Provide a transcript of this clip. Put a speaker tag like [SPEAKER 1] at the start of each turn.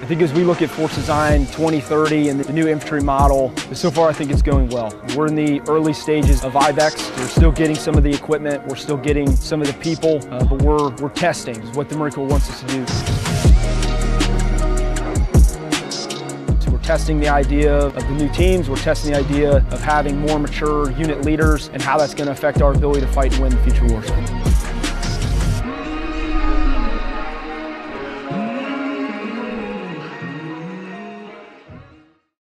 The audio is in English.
[SPEAKER 1] I think as we look at Force Design 2030 and the new infantry model, so far I think it's going well. We're in the early stages of IBEX. We're still getting some of the equipment, we're still getting some of the people, uh, but we're, we're testing what the Marine Corps wants us to do. We're testing the idea of the new teams, we're testing the idea of having more mature unit leaders and how that's going to affect our ability to fight and win the future wars.